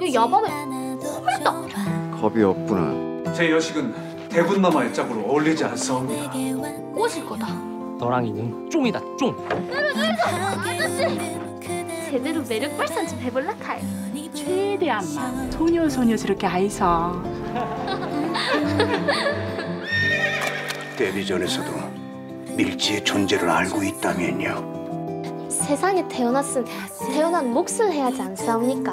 이 야밤에 홀딱 겁이 없구나. 제 여식은 대군마마의 짝으로 어울리지 않사옵니다. 꼬실 거다. 너랑이는 쫑이다 쫑. 제대로 매력 발산 좀 해볼라 카이. 최대한만 소녀 소녀스럽게 아이서 텔레비전에서도 밀지의 존재를 알고 있다면요. 세상에 태어났으면 태어난 몫을 해야지 않사옵니까?